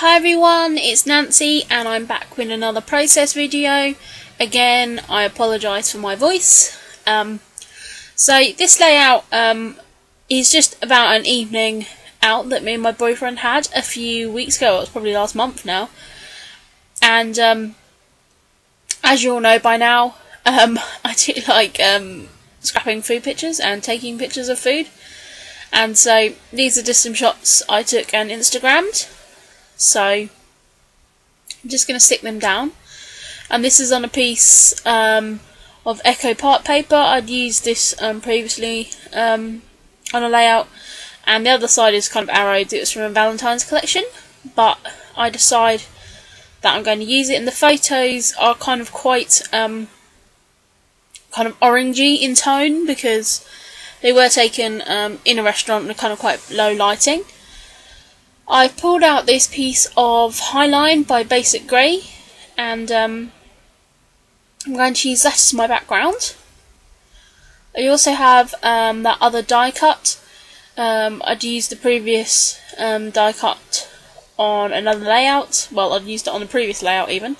Hi everyone, it's Nancy and I'm back with another process video. Again, I apologise for my voice. Um, so this layout um, is just about an evening out that me and my boyfriend had a few weeks ago. It was probably last month now. And um, as you all know by now, um, I do like um, scrapping food pictures and taking pictures of food. And so these are just some shots I took and Instagrammed. So I'm just going to stick them down. And this is on a piece um, of Echo Park paper. I'd used this um, previously um, on a layout. And the other side is kind of arrowed. It was from a Valentine's collection. But I decide that I'm going to use it. And the photos are kind of quite um, kind of orangey in tone because they were taken um, in a restaurant and kind of quite low lighting. I've pulled out this piece of Highline by Basic Grey and um, I'm going to use that as my background. I also have um, that other die cut. Um, I'd used the previous um, die cut on another layout. Well, I'd used it on the previous layout even.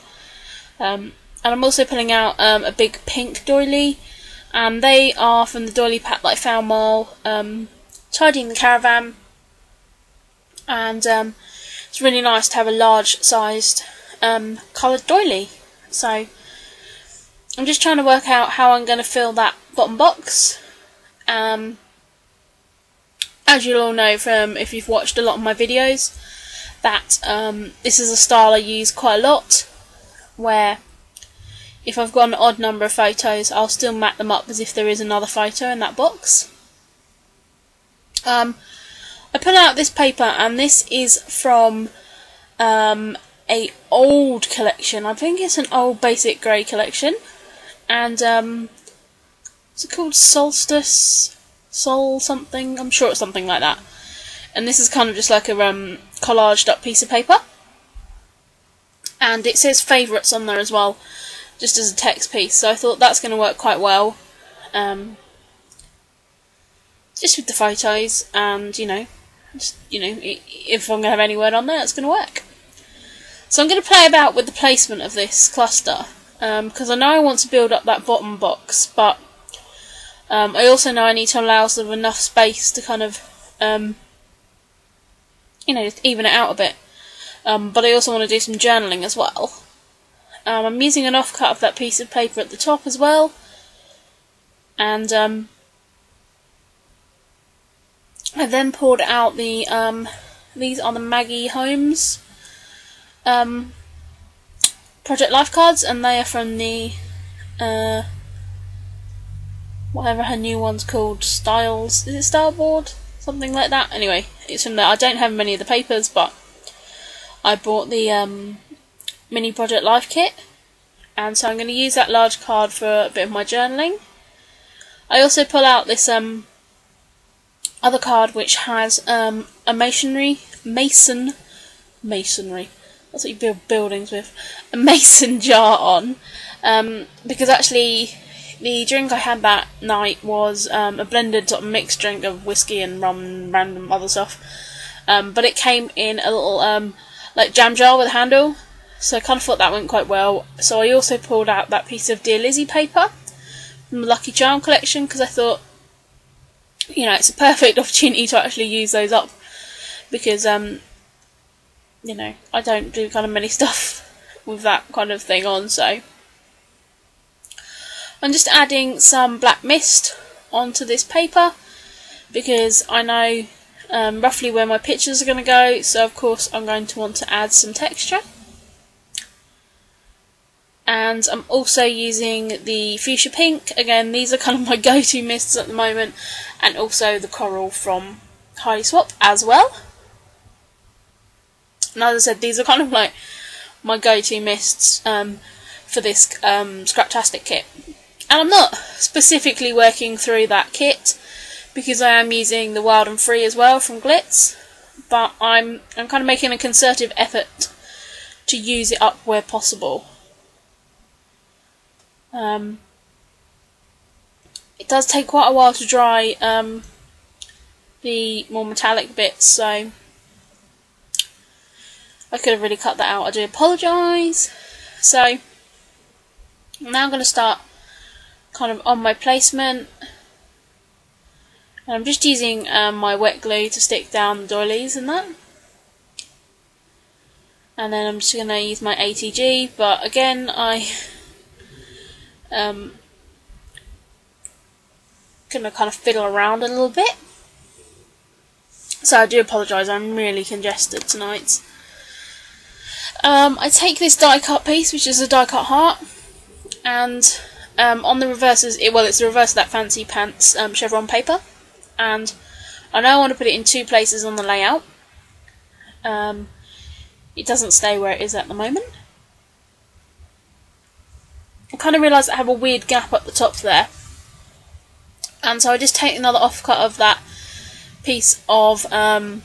Um, and I'm also pulling out um, a big pink doily and they are from the doily pack that I found while tidying the caravan and um, it's really nice to have a large sized um, coloured doily so I'm just trying to work out how I'm going to fill that bottom box um, as you'll all know from if you've watched a lot of my videos that um, this is a style I use quite a lot where if I've got an odd number of photos, I'll still map them up as if there is another photo in that box. Um, I put out this paper, and this is from um, a old collection. I think it's an old basic grey collection, and um, is it called Solstice, Sol something? I'm sure it's something like that. And this is kind of just like a um, collaged up piece of paper, and it says favourites on there as well just as a text piece. So I thought that's going to work quite well. Um, just with the photos, and you know, you know, if I'm going to have any word on there, it's going to work. So I'm going to play about with the placement of this cluster because um, I know I want to build up that bottom box, but um, I also know I need to allow sort of enough space to kind of, um, you know, even it out a bit. Um, but I also want to do some journaling as well. Um, I'm using an offcut of that piece of paper at the top as well. And um, I then poured out the, um, these are the Maggie Holmes um, Project Life cards, and they are from the, uh, whatever her new one's called, Styles, is it Styleboard? Something like that. Anyway, it's from there. I don't have many of the papers, but I bought the um, mini project life kit and so I'm going to use that large card for a bit of my journaling. I also pull out this um, other card which has um, a masonry, mason, masonry, that's what you build buildings with, a mason jar on, um, because actually the drink I had that night was um, a blended sort of mixed drink of whiskey and rum and random other stuff, um, but it came in a little um, like jam jar with a handle, so I kind of thought that went quite well. So I also pulled out that piece of Dear Lizzie paper from the Lucky Charm collection because I thought, you know, it's a perfect opportunity to actually use those up because, um, you know, I don't do kind of many stuff with that kind of thing on. So I'm just adding some black mist onto this paper because I know um, roughly where my pictures are going to go. So of course I'm going to want to add some texture and I'm also using the fuchsia pink. Again these are kind of my go-to mists at the moment. And also the coral from Heidi Swapp as well. And as I said these are kind of like my go-to mists um, for this um, Scraptastic kit. And I'm not specifically working through that kit because I am using the Wild and Free as well from Glitz. But I'm I'm kind of making a concerted effort to use it up where possible um, it does take quite a while to dry um, the more metallic bits, so I could have really cut that out. I do apologise. So, I'm now going to start kind of on my placement. And I'm just using um, my wet glue to stick down the doilies and that. And then I'm just going to use my ATG, but again, I um, gonna kind of fiddle around a little bit. So I do apologise, I'm really congested tonight. Um, I take this die cut piece, which is a die cut heart, and um, on the reverses, it, well, it's the reverse of that fancy pants um, chevron paper, and I know I want to put it in two places on the layout. Um, it doesn't stay where it is at the moment. I kind of realised I have a weird gap at the top there, and so I just take another offcut of that piece of um,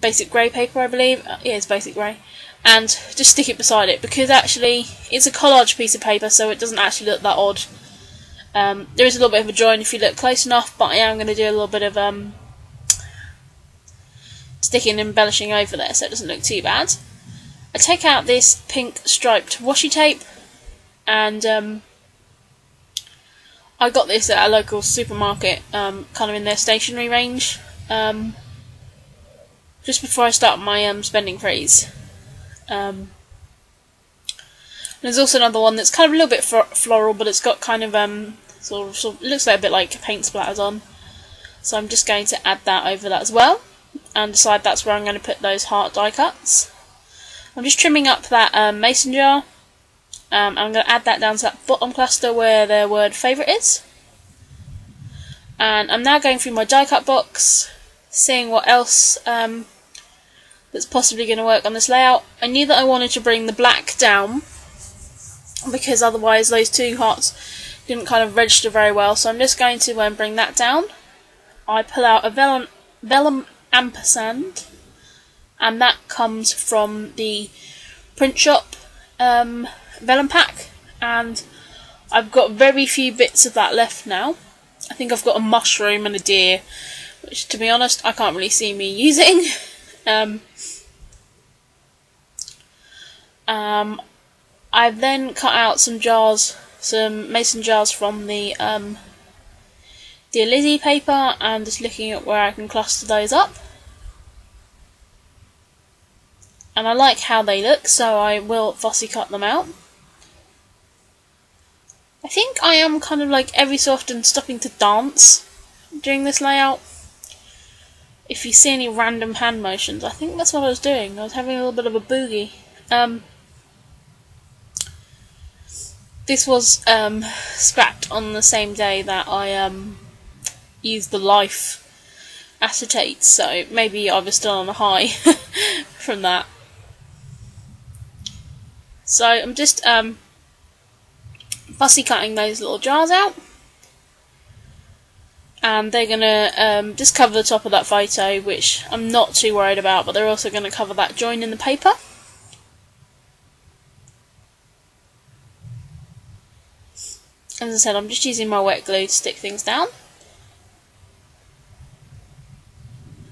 basic grey paper, I believe. Uh, yeah, it's basic grey and just stick it beside it because actually it's a collage piece of paper so it doesn't actually look that odd. Um, there is a little bit of a join if you look close enough but I am going to do a little bit of um, sticking and embellishing over there so it doesn't look too bad. I take out this pink striped washi tape and um, I got this at a local supermarket um, kind of in their stationery range um, just before I start my um, spending freeze. Um, there's also another one that's kind of a little bit floral, but it's got kind of um sort of, sort of looks like a bit like paint splatters on. So I'm just going to add that over that as well, and decide that's where I'm going to put those heart die cuts. I'm just trimming up that mason jar. Um, I'm going to add that down to that bottom cluster where the word favourite is. And I'm now going through my die cut box, seeing what else um, that's possibly going to work on this layout. I knew that I wanted to bring the black down because otherwise those two hearts didn't kind of register very well so I'm just going to um, bring that down. I pull out a vellum, vellum ampersand and that comes from the print shop um, vellum pack and I've got very few bits of that left now. I think I've got a mushroom and a deer which to be honest I can't really see me using. Um, um, I've then cut out some jars, some mason jars from the um, Dear Lizzie paper and just looking at where I can cluster those up. And I like how they look, so I will fussy cut them out. I think I am kind of like every so often stopping to dance during this layout if you see any random hand motions, I think that's what I was doing. I was having a little bit of a boogie. Um, this was um, scrapped on the same day that I um, used the life acetate, so maybe I was still on a high from that. So I'm just um, fussy cutting those little jars out and they're going to um, just cover the top of that photo, which I'm not too worried about, but they're also going to cover that join in the paper. As I said, I'm just using my wet glue to stick things down.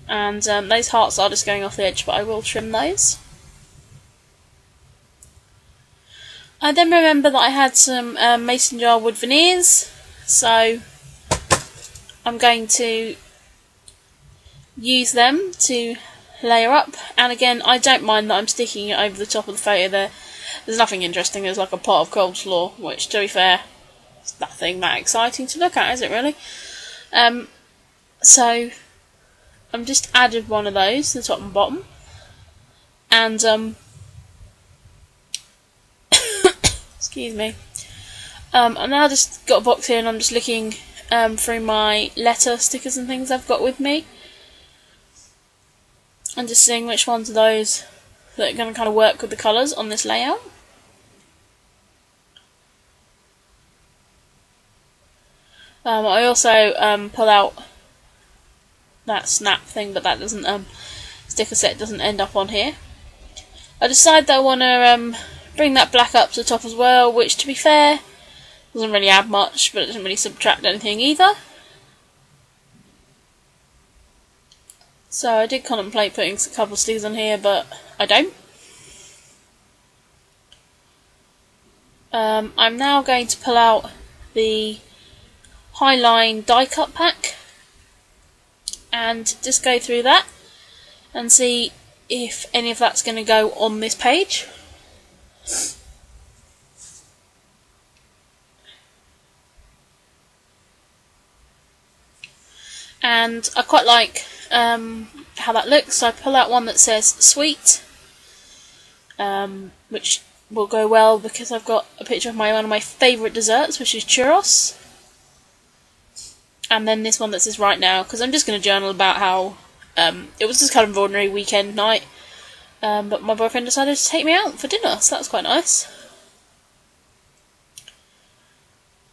And um, those hearts are just going off the edge, but I will trim those. I then remember that I had some um, mason jar wood veneers, so I'm going to use them to layer up. And again I don't mind that I'm sticking it over the top of the photo there. There's nothing interesting there's like a pot of cold coleslaw which to be fair it's nothing that exciting to look at is it really? Um, so I'm just added one of those to the top and bottom. And um, excuse me um, I now just got a box here and I'm just looking um, through my letter stickers and things I've got with me. And just seeing which ones of those that are going to kind of work with the colours on this layout. Um, I also um, pull out that snap thing, but that doesn't um, sticker set doesn't end up on here. I decide that I want to um, Bring that black up to the top as well, which to be fair, doesn't really add much, but it doesn't really subtract anything either. So I did contemplate putting a couple of sleeves on here, but I don't. Um, I'm now going to pull out the Highline die cut pack and just go through that and see if any of that's going to go on this page. And I quite like um, how that looks, so I pull out one that says sweet, um, which will go well because I've got a picture of my one of my favourite desserts, which is churros. And then this one that says right now, because I'm just going to journal about how um, it was just kind of an ordinary weekend night, um, but my boyfriend decided to take me out for dinner, so that was quite nice.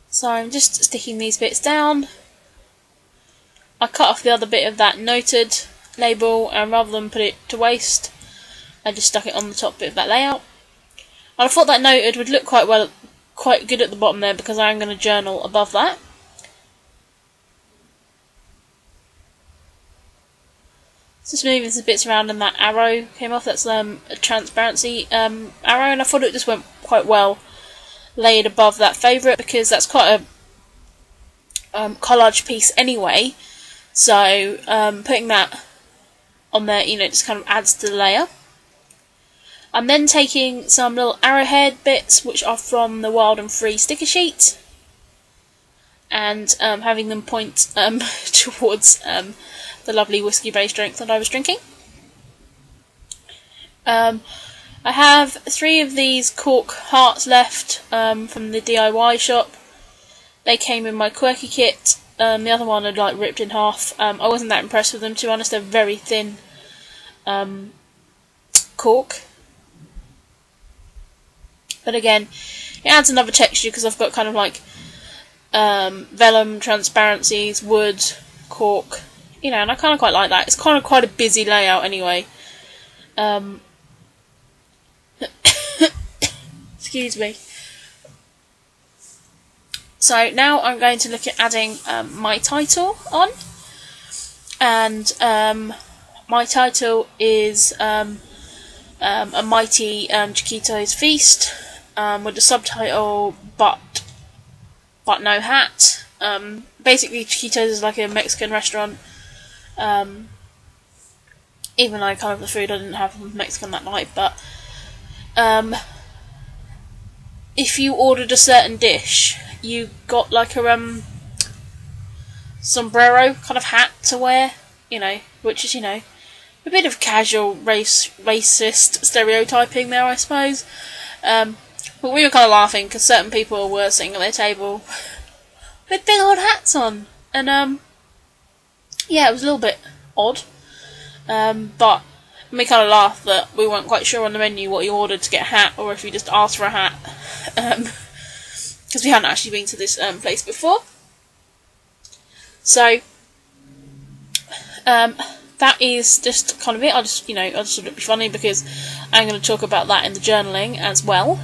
So I'm just sticking these bits down. I cut off the other bit of that noted label, and rather than put it to waste, I just stuck it on the top bit of that layout. And I thought that noted would look quite well, quite good at the bottom there because I'm going to journal above that. Just moving some bits around and that arrow came off. That's um, a transparency um, arrow, and I thought it just went quite well laid above that favourite because that's quite a um, collage piece anyway. So um, putting that on there, you know, just kind of adds to the layer. I'm then taking some little arrowhead bits, which are from the Wild and Free sticker sheet, and um, having them point um, towards um, the lovely whiskey based drink that I was drinking. Um, I have three of these cork hearts left um, from the DIY shop. They came in my quirky kit. Um, the other one had like ripped in half. Um, I wasn't that impressed with them to be honest. They're very thin um, cork. But again, it adds another texture because I've got kind of like um, vellum transparencies, wood, cork, you know, and I kind of quite like that. It's kind of quite a busy layout anyway. Um, excuse me. So now I'm going to look at adding um, my title on, and um, my title is um, um, a mighty um, Chiquito's feast um, with the subtitle "But But No Hat." Basically, Chiquito's is like a Mexican restaurant um, even though kind of the food I didn't have Mexican that night, but um, if you ordered a certain dish, you got like a um sombrero kind of hat to wear, you know, which is you know a bit of casual race racist stereotyping there, I suppose. Um, but we were kind of laughing because certain people were sitting at their table with big old hats on, and um, yeah, it was a little bit odd. Um, but we kind of laughed that we weren't quite sure on the menu what you ordered to get a hat or if you just asked for a hat. Because um, we hadn't actually been to this um, place before. So, um, that is just kind of it. I just, you know, I just thought it'd be funny because I'm going to talk about that in the journaling as well.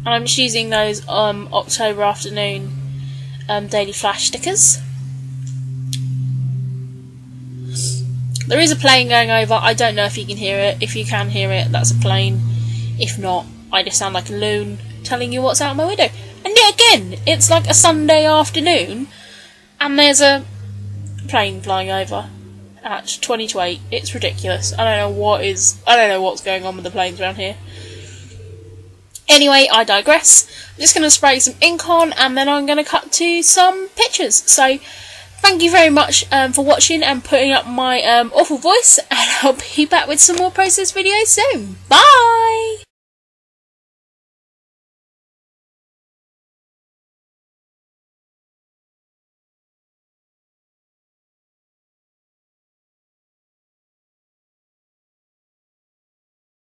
And I'm just using those um, October afternoon um, daily flash stickers. There is a plane going over. I don't know if you can hear it. If you can hear it, that's a plane. If not, I just sound like a loon telling you what's out my window. And yet again, it's like a Sunday afternoon, and there's a plane flying over at 20 to 8. It's ridiculous. I don't know what is. I don't know what's going on with the planes around here. Anyway, I digress. I'm just going to spray some ink on, and then I'm going to cut to some pictures. So thank you very much um, for watching and putting up my um, awful voice and I'll be back with some more process videos soon. Bye!